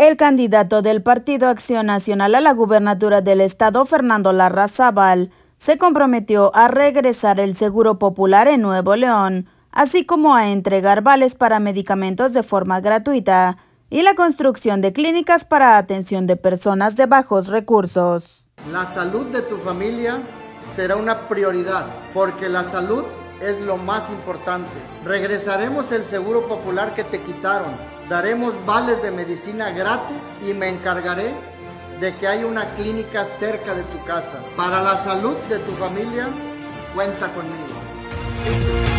El candidato del Partido Acción Nacional a la gubernatura del estado, Fernando Larrazábal, se comprometió a regresar el Seguro Popular en Nuevo León, así como a entregar vales para medicamentos de forma gratuita y la construcción de clínicas para atención de personas de bajos recursos. La salud de tu familia será una prioridad, porque la salud es lo más importante. Regresaremos el seguro popular que te quitaron, daremos vales de medicina gratis y me encargaré de que haya una clínica cerca de tu casa. Para la salud de tu familia, cuenta conmigo.